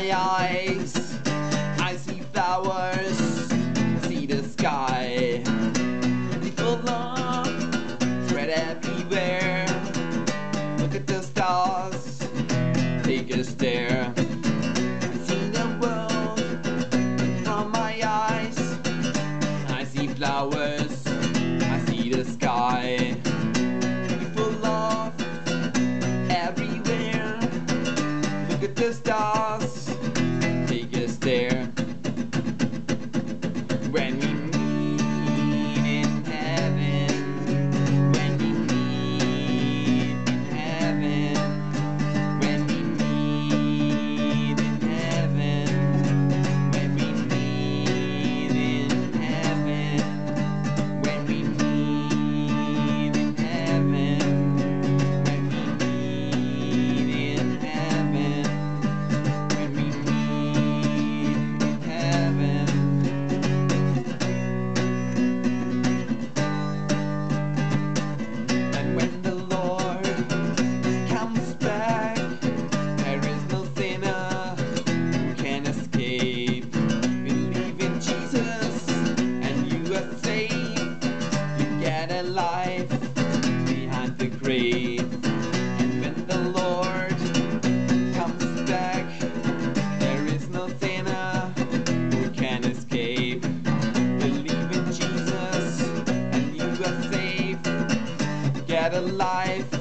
my eyes. I see flowers, I see the sky. People love spread everywhere. Look at the stars, take a stare. I see the world from my eyes. I see flowers, I see the sky. People love everywhere. Look at the stars. life behind the grave. And when the Lord comes back, there is no sinner who can escape. Believe in Jesus and you are safe. Get a life.